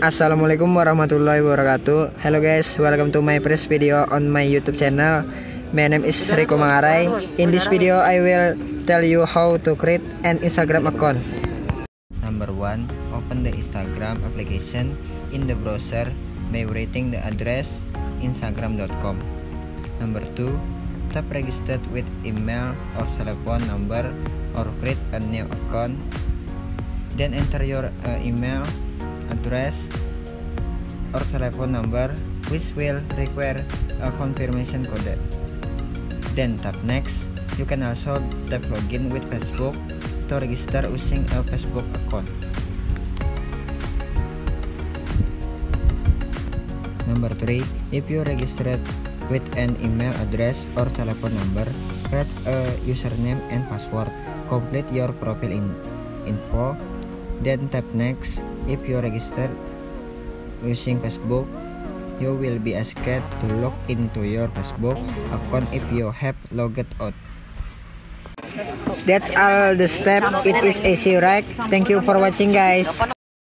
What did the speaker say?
Assalamualaikum warahmatullahi wabarakatuh. Hello guys, welcome to my first video on my youtube channel. My name is Rico Mangarai. In this video, I will tell you how to create an Instagram account. Number 1. Open the Instagram application. In the browser by writing the address instagram.com Number 2. Tap registered with email or telephone number or create a new account. Then enter your uh, email address or telephone number which will require a confirmation code. Then tap next. You can also tap login with Facebook to register using a Facebook account. Number 3. If you registered with an email address or telephone number, create a username and password. Complete your profile in info. Then tap next if you register using Facebook, you will be asked to log into your Facebook account if you have logged out. That's all the step. It is easy, right? Thank you for watching, guys.